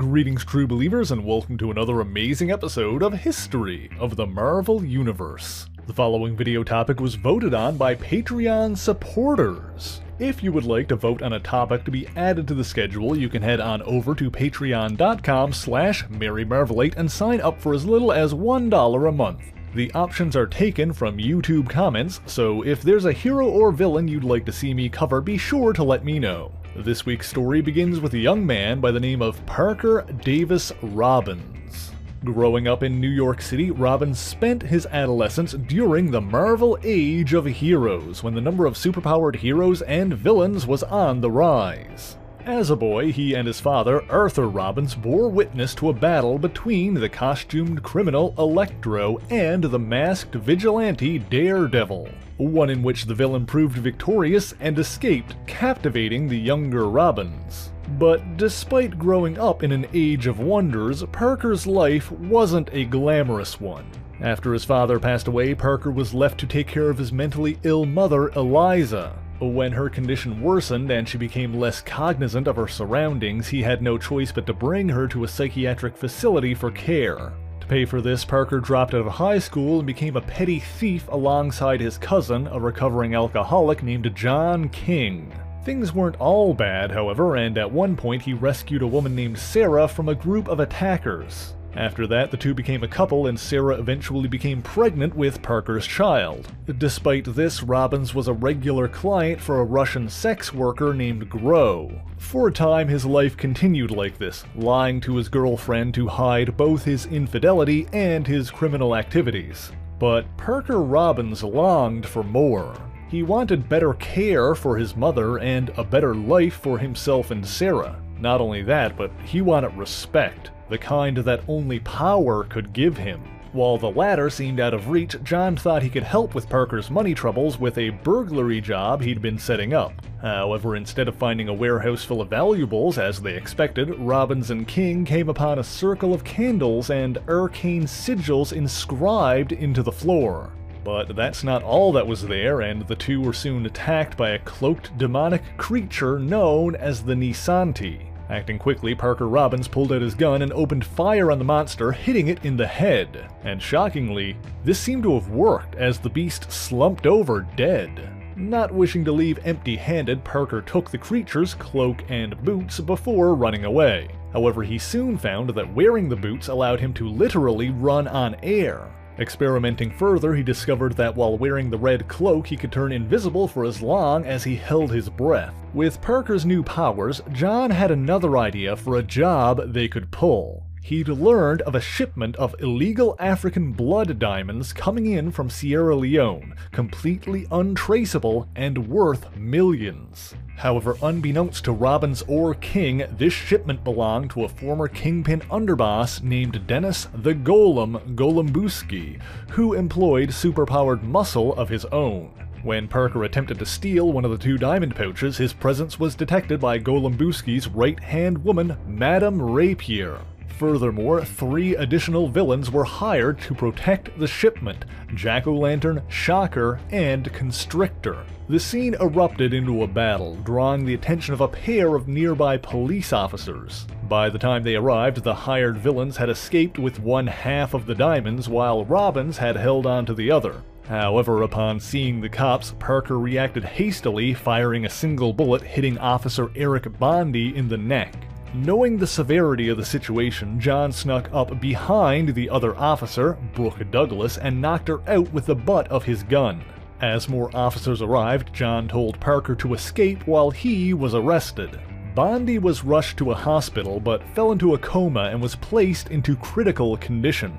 Greetings, true believers, and welcome to another amazing episode of History of the Marvel Universe. The following video topic was voted on by Patreon supporters. If you would like to vote on a topic to be added to the schedule, you can head on over to patreon.com slash merrymarvelite and sign up for as little as $1 a month. The options are taken from YouTube comments, so if there's a hero or villain you'd like to see me cover, be sure to let me know. This week's story begins with a young man by the name of Parker Davis Robbins. Growing up in New York City, Robbins spent his adolescence during the Marvel Age of Heroes, when the number of superpowered heroes and villains was on the rise. As a boy, he and his father, Arthur Robbins, bore witness to a battle between the costumed criminal Electro and the masked vigilante Daredevil, one in which the villain proved victorious and escaped, captivating the younger Robbins. But despite growing up in an age of wonders, Parker's life wasn't a glamorous one. After his father passed away, Parker was left to take care of his mentally ill mother, Eliza. When her condition worsened and she became less cognizant of her surroundings, he had no choice but to bring her to a psychiatric facility for care. To pay for this, Parker dropped out of high school and became a petty thief alongside his cousin, a recovering alcoholic named John King. Things weren't all bad, however, and at one point he rescued a woman named Sarah from a group of attackers. After that, the two became a couple, and Sarah eventually became pregnant with Parker's child. Despite this, Robbins was a regular client for a Russian sex worker named Gro. For a time, his life continued like this, lying to his girlfriend to hide both his infidelity and his criminal activities. But Parker Robbins longed for more. He wanted better care for his mother and a better life for himself and Sarah. Not only that, but he wanted respect the kind that only power could give him. While the latter seemed out of reach, John thought he could help with Parker's money troubles with a burglary job he'd been setting up. However, instead of finding a warehouse full of valuables as they expected, Robbins and King came upon a circle of candles and arcane sigils inscribed into the floor. But that's not all that was there, and the two were soon attacked by a cloaked demonic creature known as the Nisanti. Acting quickly, Parker Robbins pulled out his gun and opened fire on the monster, hitting it in the head. And shockingly, this seemed to have worked as the beast slumped over dead. Not wishing to leave empty handed, Parker took the creature's cloak and boots before running away. However, he soon found that wearing the boots allowed him to literally run on air, Experimenting further, he discovered that while wearing the red cloak, he could turn invisible for as long as he held his breath. With Parker's new powers, John had another idea for a job they could pull. He'd learned of a shipment of illegal African blood diamonds coming in from Sierra Leone, completely untraceable and worth millions. However, unbeknownst to Robbins or King, this shipment belonged to a former Kingpin underboss named Dennis the Golem Golembuski, who employed superpowered muscle of his own. When Parker attempted to steal one of the two diamond pouches, his presence was detected by Golembuski's right-hand woman, Madame Rapier. Furthermore, three additional villains were hired to protect the shipment Jack O' Lantern, Shocker, and Constrictor. The scene erupted into a battle, drawing the attention of a pair of nearby police officers. By the time they arrived, the hired villains had escaped with one half of the diamonds, while Robbins had held on to the other. However, upon seeing the cops, Parker reacted hastily, firing a single bullet hitting Officer Eric Bondi in the neck. Knowing the severity of the situation, John snuck up behind the other officer, Brooke Douglas, and knocked her out with the butt of his gun. As more officers arrived, John told Parker to escape while he was arrested. Bondi was rushed to a hospital but fell into a coma and was placed into critical condition.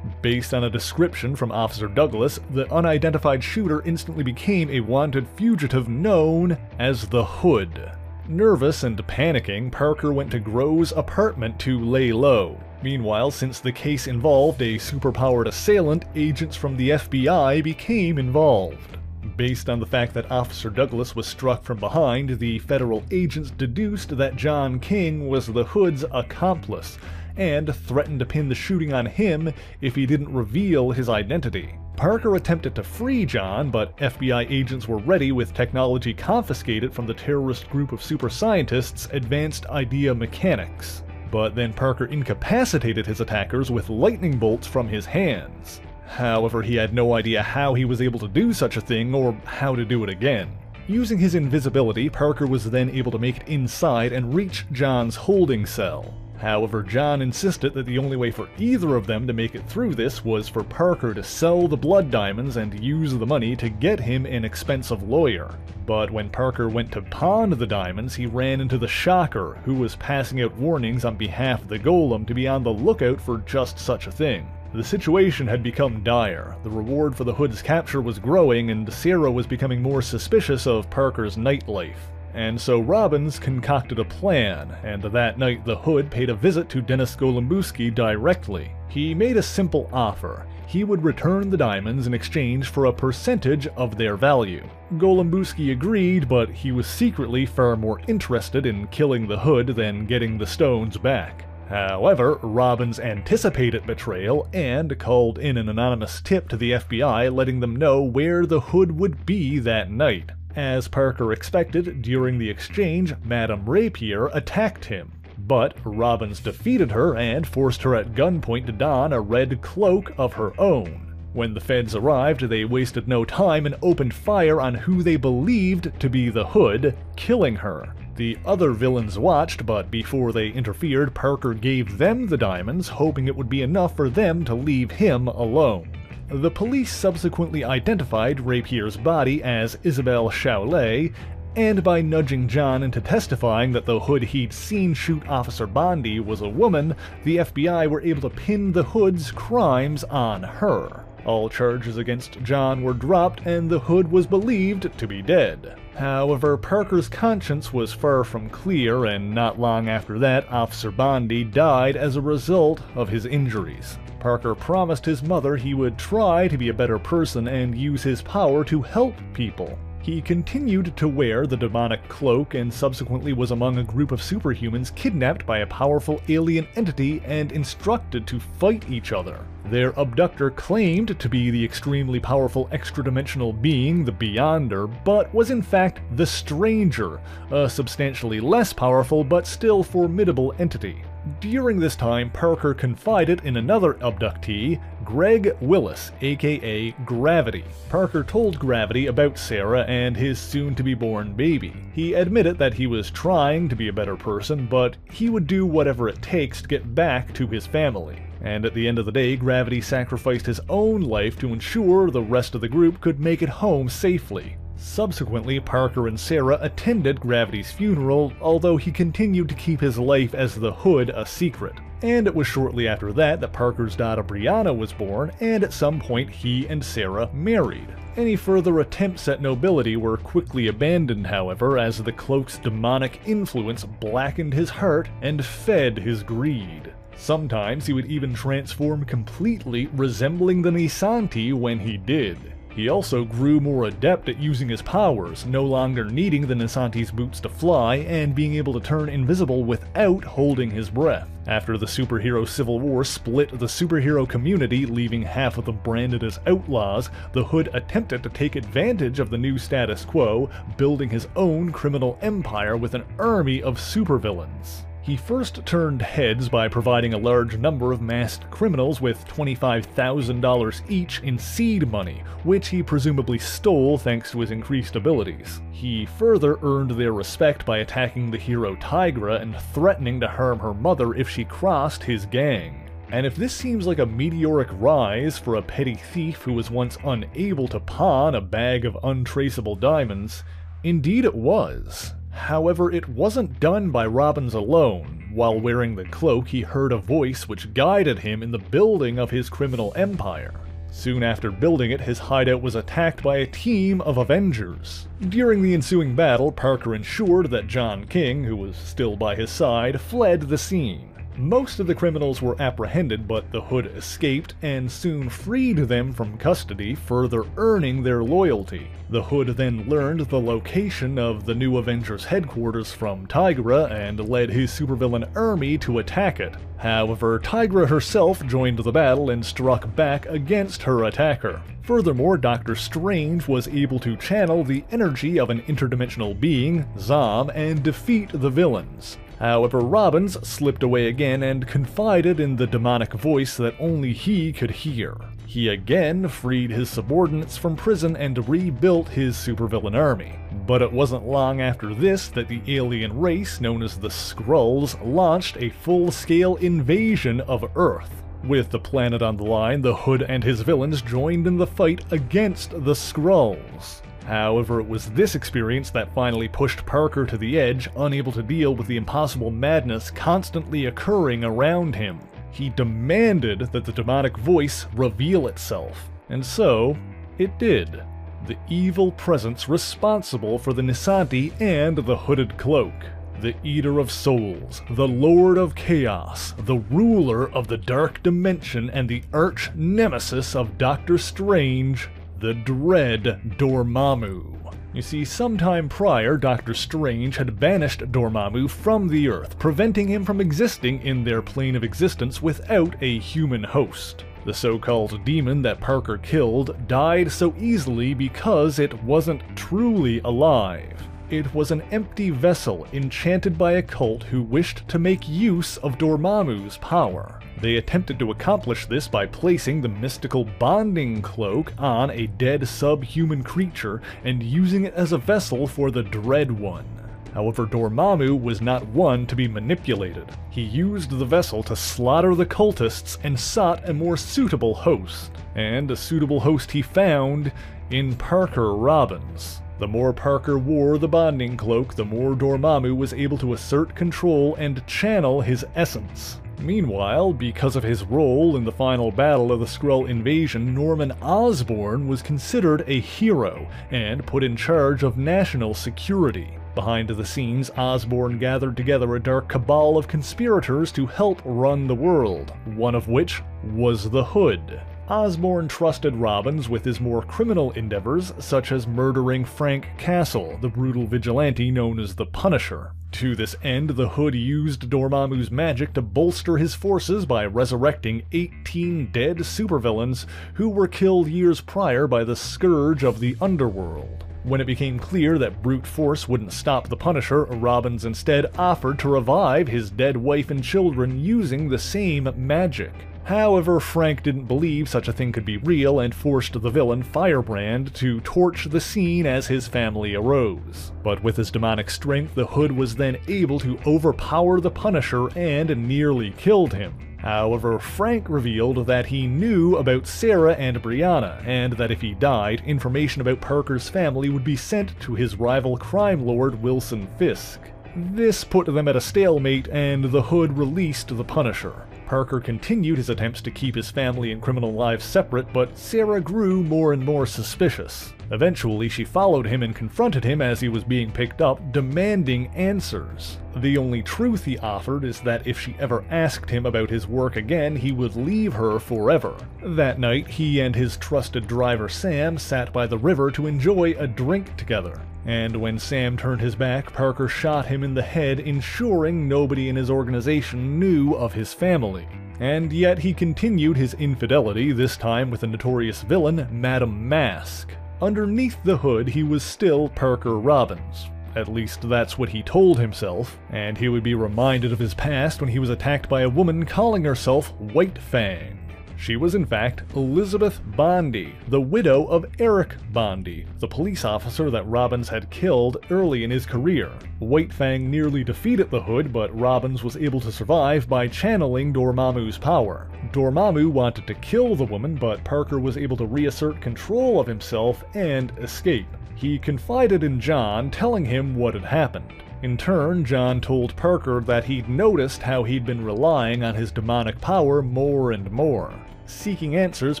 Based on a description from Officer Douglas, the unidentified shooter instantly became a wanted fugitive known as the Hood. Nervous and panicking, Parker went to Gro's apartment to lay low. Meanwhile, since the case involved a superpowered assailant, agents from the FBI became involved. Based on the fact that Officer Douglas was struck from behind, the federal agents deduced that John King was the Hood's accomplice, and threatened to pin the shooting on him if he didn't reveal his identity. Parker attempted to free John, but FBI agents were ready with technology confiscated from the terrorist group of super scientists Advanced Idea Mechanics. but then Parker incapacitated his attackers with lightning bolts from his hands. However, he had no idea how he was able to do such a thing or how to do it again. Using his invisibility, Parker was then able to make it inside and reach John's holding cell. However, John insisted that the only way for either of them to make it through this was for Parker to sell the blood diamonds and use the money to get him an expensive lawyer. But when Parker went to pawn the diamonds, he ran into the Shocker, who was passing out warnings on behalf of the Golem to be on the lookout for just such a thing. The situation had become dire. The reward for the Hood's capture was growing, and Sarah was becoming more suspicious of Parker's nightlife. And so Robbins concocted a plan, and that night the Hood paid a visit to Dennis Golembuski directly. He made a simple offer. He would return the diamonds in exchange for a percentage of their value. Golembuski agreed, but he was secretly far more interested in killing the Hood than getting the stones back. However, Robbins anticipated betrayal and called in an anonymous tip to the FBI letting them know where the Hood would be that night. As Parker expected, during the exchange, Madame Rapier attacked him. But Robbins defeated her and forced her at gunpoint to don a red cloak of her own. When the feds arrived, they wasted no time and opened fire on who they believed to be the Hood, killing her. The other villains watched, but before they interfered, Parker gave them the diamonds, hoping it would be enough for them to leave him alone. The police subsequently identified Rapier's body as Isabelle Chaulet, and by nudging John into testifying that the hood he'd seen shoot Officer Bondi was a woman, the FBI were able to pin the hood's crimes on her. All charges against John were dropped, and the hood was believed to be dead. However, Parker's conscience was far from clear, and not long after that, Officer Bondi died as a result of his injuries. Parker promised his mother he would try to be a better person and use his power to help people. He continued to wear the demonic cloak and subsequently was among a group of superhumans kidnapped by a powerful alien entity and instructed to fight each other. Their abductor claimed to be the extremely powerful extra-dimensional being, the Beyonder, but was in fact the Stranger, a substantially less powerful but still formidable entity. During this time, Parker confided in another abductee, Greg Willis, aka Gravity. Parker told Gravity about Sarah and his soon to be born baby. He admitted that he was trying to be a better person, but he would do whatever it takes to get back to his family. And at the end of the day, Gravity sacrificed his own life to ensure the rest of the group could make it home safely. Subsequently, Parker and Sarah attended Gravity's funeral, although he continued to keep his life as the Hood a secret. And it was shortly after that that Parker's daughter Brianna was born, and at some point he and Sarah married. Any further attempts at nobility were quickly abandoned, however, as the cloak's demonic influence blackened his heart and fed his greed. Sometimes he would even transform completely, resembling the Nisanti when he did. He also grew more adept at using his powers, no longer needing the Nisanti's boots to fly, and being able to turn invisible without holding his breath. After the superhero civil war split the superhero community, leaving half of them branded as outlaws, the Hood attempted to take advantage of the new status quo, building his own criminal empire with an army of supervillains. He first turned heads by providing a large number of masked criminals with $25,000 each in seed money, which he presumably stole thanks to his increased abilities. He further earned their respect by attacking the hero Tigra and threatening to harm her mother if she crossed his gang. And if this seems like a meteoric rise for a petty thief who was once unable to pawn a bag of untraceable diamonds, indeed it was. However, it wasn't done by Robbins alone. While wearing the cloak, he heard a voice which guided him in the building of his criminal empire. Soon after building it, his hideout was attacked by a team of Avengers. During the ensuing battle, Parker ensured that John King, who was still by his side, fled the scene. Most of the criminals were apprehended, but the Hood escaped and soon freed them from custody, further earning their loyalty. The Hood then learned the location of the new Avengers headquarters from Tigra and led his supervillain army to attack it. However, Tigra herself joined the battle and struck back against her attacker. Furthermore, Doctor Strange was able to channel the energy of an interdimensional being, Zom, and defeat the villains. However, Robbins slipped away again and confided in the demonic voice that only he could hear. He again freed his subordinates from prison and rebuilt his supervillain army. But it wasn't long after this that the alien race known as the Skrulls launched a full-scale invasion of Earth. With the planet on the line, the Hood and his villains joined in the fight against the Skrulls. However, it was this experience that finally pushed Parker to the edge, unable to deal with the impossible madness constantly occurring around him. He demanded that the demonic voice reveal itself, and so it did. The evil presence responsible for the Nisanti and the Hooded Cloak. The Eater of Souls, the Lord of Chaos, the ruler of the Dark Dimension, and the arch nemesis of Doctor Strange, the dread Dormammu. You see, sometime prior, Doctor Strange had banished Dormammu from the Earth, preventing him from existing in their plane of existence without a human host. The so-called demon that Parker killed died so easily because it wasn't truly alive. It was an empty vessel enchanted by a cult who wished to make use of Dormammu's power. They attempted to accomplish this by placing the mystical bonding cloak on a dead subhuman creature and using it as a vessel for the Dread One. However, Dormammu was not one to be manipulated. He used the vessel to slaughter the cultists and sought a more suitable host. And a suitable host he found in Parker Robbins. The more Parker wore the bonding cloak, the more Dormammu was able to assert control and channel his essence. Meanwhile, because of his role in the final battle of the Skrull invasion, Norman Osborn was considered a hero and put in charge of national security. Behind the scenes, Osborn gathered together a dark cabal of conspirators to help run the world, one of which was the Hood. Osborn trusted Robbins with his more criminal endeavors, such as murdering Frank Castle, the brutal vigilante known as the Punisher. To this end, the Hood used Dormammu's magic to bolster his forces by resurrecting 18 dead supervillains who were killed years prior by the Scourge of the Underworld. When it became clear that brute force wouldn't stop the Punisher, Robbins instead offered to revive his dead wife and children using the same magic. However, Frank didn't believe such a thing could be real and forced the villain Firebrand to torch the scene as his family arose. But with his demonic strength, the Hood was then able to overpower the Punisher and nearly killed him. However, Frank revealed that he knew about Sarah and Brianna, and that if he died, information about Parker's family would be sent to his rival crime lord Wilson Fisk. This put them at a stalemate, and the Hood released the Punisher. Parker continued his attempts to keep his family and criminal lives separate, but Sarah grew more and more suspicious. Eventually, she followed him and confronted him as he was being picked up, demanding answers. The only truth he offered is that if she ever asked him about his work again, he would leave her forever. That night, he and his trusted driver Sam sat by the river to enjoy a drink together. And when Sam turned his back, Parker shot him in the head, ensuring nobody in his organization knew of his family. And yet he continued his infidelity, this time with the notorious villain, Madame Mask. Underneath the hood, he was still Parker Robbins. At least that's what he told himself, and he would be reminded of his past when he was attacked by a woman calling herself White Fang. She was in fact Elizabeth Bondi, the widow of Eric Bondi, the police officer that Robbins had killed early in his career. White Fang nearly defeated the Hood, but Robbins was able to survive by channeling Dormammu's power. Dormammu wanted to kill the woman, but Parker was able to reassert control of himself and escape. He confided in John, telling him what had happened. In turn, John told Parker that he'd noticed how he'd been relying on his demonic power more and more. Seeking answers,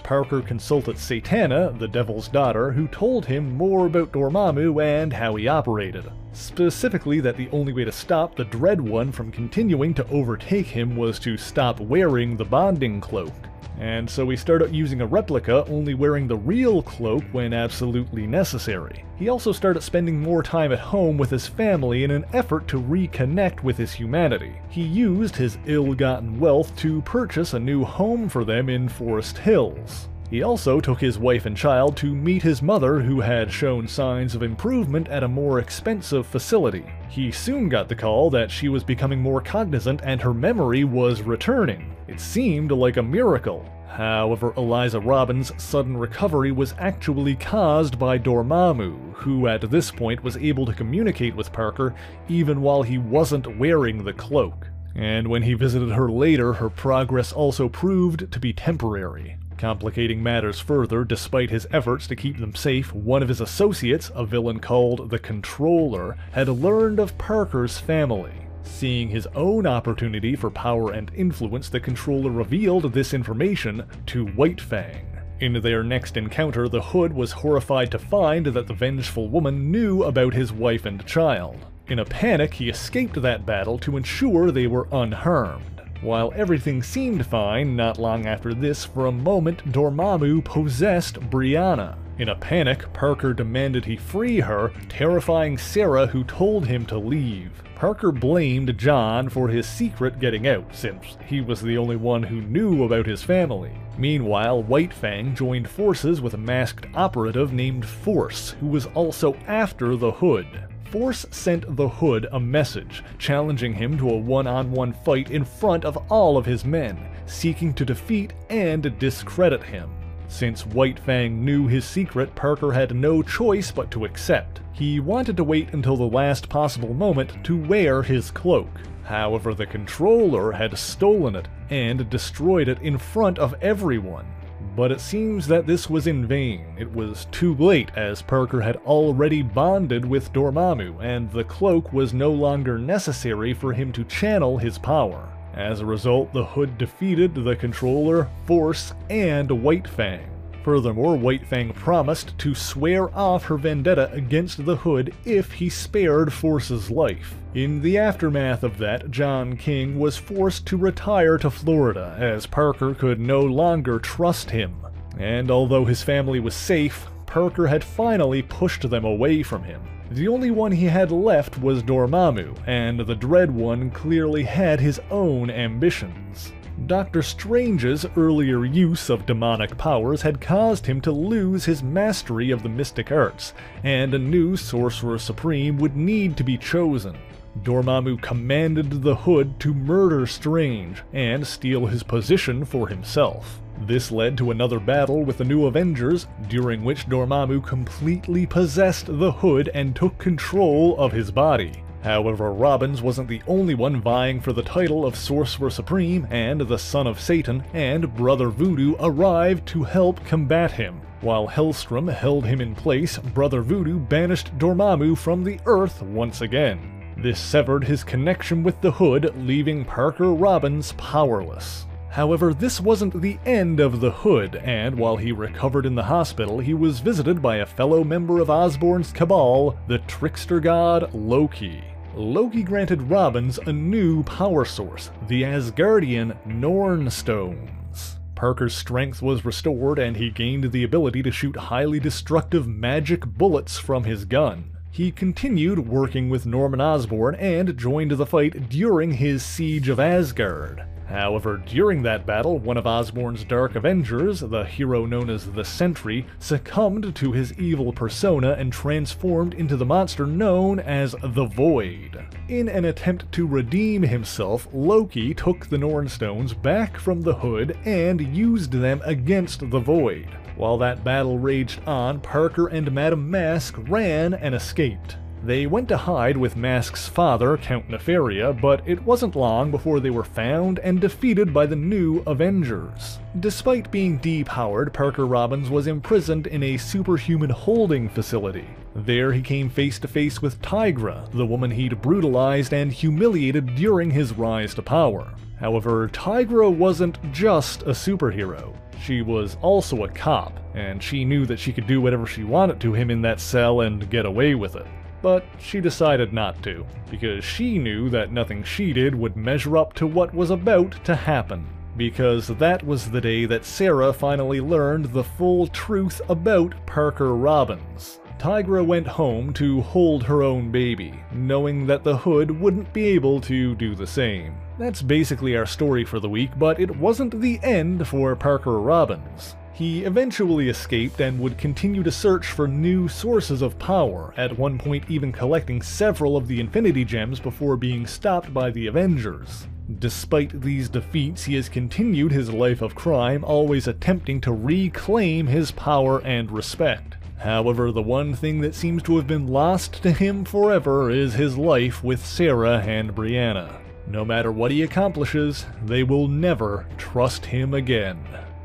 Parker consulted Satana, the Devil's daughter, who told him more about Dormammu and how he operated. Specifically, that the only way to stop the Dread One from continuing to overtake him was to stop wearing the bonding cloak and so he started using a replica, only wearing the real cloak when absolutely necessary. He also started spending more time at home with his family in an effort to reconnect with his humanity. He used his ill-gotten wealth to purchase a new home for them in Forest Hills. He also took his wife and child to meet his mother, who had shown signs of improvement at a more expensive facility. He soon got the call that she was becoming more cognizant and her memory was returning. It seemed like a miracle. However, Eliza Robbins' sudden recovery was actually caused by Dormammu, who at this point was able to communicate with Parker even while he wasn't wearing the cloak. And when he visited her later, her progress also proved to be temporary. Complicating matters further, despite his efforts to keep them safe, one of his associates, a villain called the Controller, had learned of Parker's family. Seeing his own opportunity for power and influence, the controller revealed this information to White Fang. In their next encounter, the Hood was horrified to find that the vengeful woman knew about his wife and child. In a panic, he escaped that battle to ensure they were unharmed. While everything seemed fine, not long after this, for a moment, Dormammu possessed Brianna. In a panic, Parker demanded he free her, terrifying Sarah who told him to leave. Parker blamed John for his secret getting out, since he was the only one who knew about his family. Meanwhile, White Fang joined forces with a masked operative named Force, who was also after the Hood. Force sent the Hood a message, challenging him to a one on one fight in front of all of his men, seeking to defeat and discredit him. Since White Fang knew his secret, Parker had no choice but to accept. He wanted to wait until the last possible moment to wear his cloak. However, the controller had stolen it and destroyed it in front of everyone. But it seems that this was in vain. It was too late, as Parker had already bonded with Dormammu, and the cloak was no longer necessary for him to channel his power. As a result, the Hood defeated the Controller, Force, and White Fang. Furthermore, White Fang promised to swear off her vendetta against the Hood if he spared Force's life. In the aftermath of that, John King was forced to retire to Florida as Parker could no longer trust him. And although his family was safe, Parker had finally pushed them away from him. The only one he had left was Dormammu, and the Dread One clearly had his own ambitions. Doctor Strange's earlier use of demonic powers had caused him to lose his mastery of the mystic arts, and a new Sorcerer Supreme would need to be chosen. Dormammu commanded the Hood to murder Strange and steal his position for himself. This led to another battle with the new Avengers, during which Dormammu completely possessed the Hood and took control of his body. However, Robbins wasn't the only one vying for the title of Sorcerer Supreme, and the Son of Satan and Brother Voodoo arrived to help combat him. While Hellstrom held him in place, Brother Voodoo banished Dormammu from the Earth once again. This severed his connection with the Hood, leaving Parker Robbins powerless. However, this wasn't the end of the Hood, and while he recovered in the hospital, he was visited by a fellow member of Osborn's cabal, the trickster god Loki. Loki granted Robbins a new power source, the Asgardian Norn Stones. Parker's strength was restored and he gained the ability to shoot highly destructive magic bullets from his gun. He continued working with Norman Osborn and joined the fight during his Siege of Asgard. However, during that battle, one of Osborn's Dark Avengers, the hero known as the Sentry, succumbed to his evil persona and transformed into the monster known as the Void. In an attempt to redeem himself, Loki took the Nornstones back from the Hood and used them against the Void. While that battle raged on, Parker and Madame Mask ran and escaped. They went to hide with Mask's father, Count Nefaria, but it wasn't long before they were found and defeated by the new Avengers. Despite being depowered, Parker Robbins was imprisoned in a superhuman holding facility. There he came face to face with Tigra, the woman he'd brutalized and humiliated during his rise to power. However, Tigra wasn't just a superhero. She was also a cop, and she knew that she could do whatever she wanted to him in that cell and get away with it but she decided not to, because she knew that nothing she did would measure up to what was about to happen. Because that was the day that Sarah finally learned the full truth about Parker Robbins. Tigra went home to hold her own baby, knowing that the Hood wouldn't be able to do the same. That's basically our story for the week, but it wasn't the end for Parker Robbins. He eventually escaped and would continue to search for new sources of power, at one point even collecting several of the Infinity Gems before being stopped by the Avengers. Despite these defeats, he has continued his life of crime, always attempting to reclaim his power and respect. However, the one thing that seems to have been lost to him forever is his life with Sarah and Brianna. No matter what he accomplishes, they will never trust him again.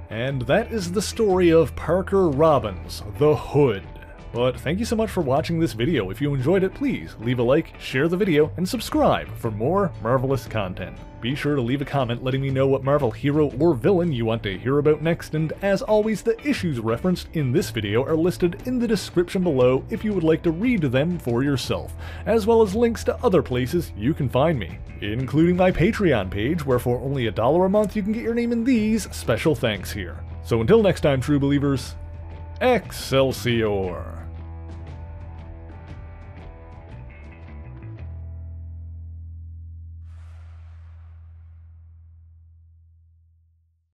And that is the story of Parker Robbins, the Hood. But thank you so much for watching this video. If you enjoyed it, please leave a like, share the video, and subscribe for more marvelous content. Be sure to leave a comment letting me know what Marvel hero or villain you want to hear about next, and as always, the issues referenced in this video are listed in the description below if you would like to read them for yourself, as well as links to other places you can find me, including my Patreon page, where for only a dollar a month you can get your name in these special thanks here. So until next time, true believers, Excelsior!